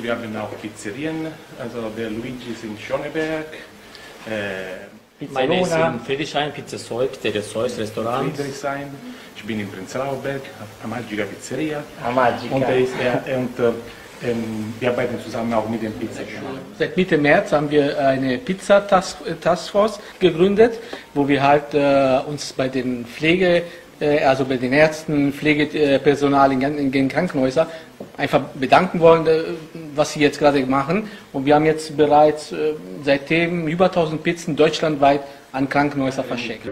natürlich, wir haben auch Pizzerien, also der Luigi ist in Schöneberg, äh, Meine ist in Friedrichshain, Pizza Zeug, der Zeus Restaurant. Friedrichshain, ich bin in Prenzlauer Berg, eine Magica Pizzeria La Magica. und, ist, er, und äh, ähm, wir arbeiten zusammen auch mit dem Pizzakanal. Seit Mitte März haben wir eine Pizza Task, Taskforce gegründet, wo wir halt äh, uns bei den Pflege, äh, also bei den Ärzten, Pflegepersonal in, in den Krankenhäusern einfach bedanken wollen, äh, was sie jetzt gerade machen. Und wir haben jetzt bereits äh, seitdem über 1000 Pizzen deutschlandweit an Krankenhäuser verschickt.